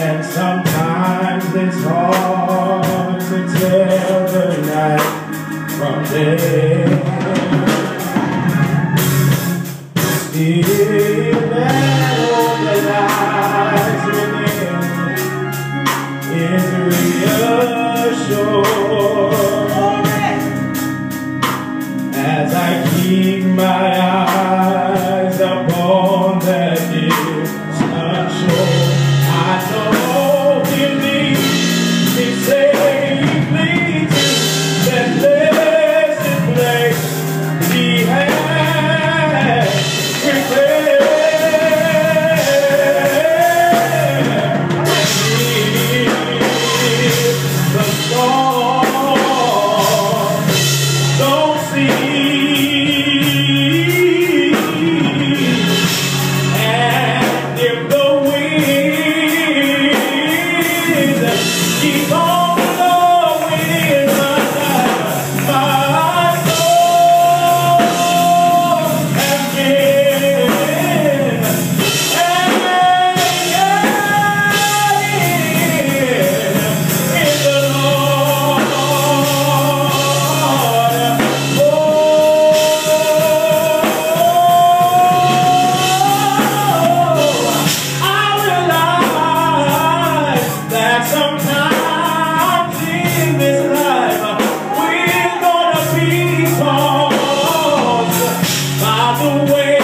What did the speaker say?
And sometimes it's hard to tell the night from day. away.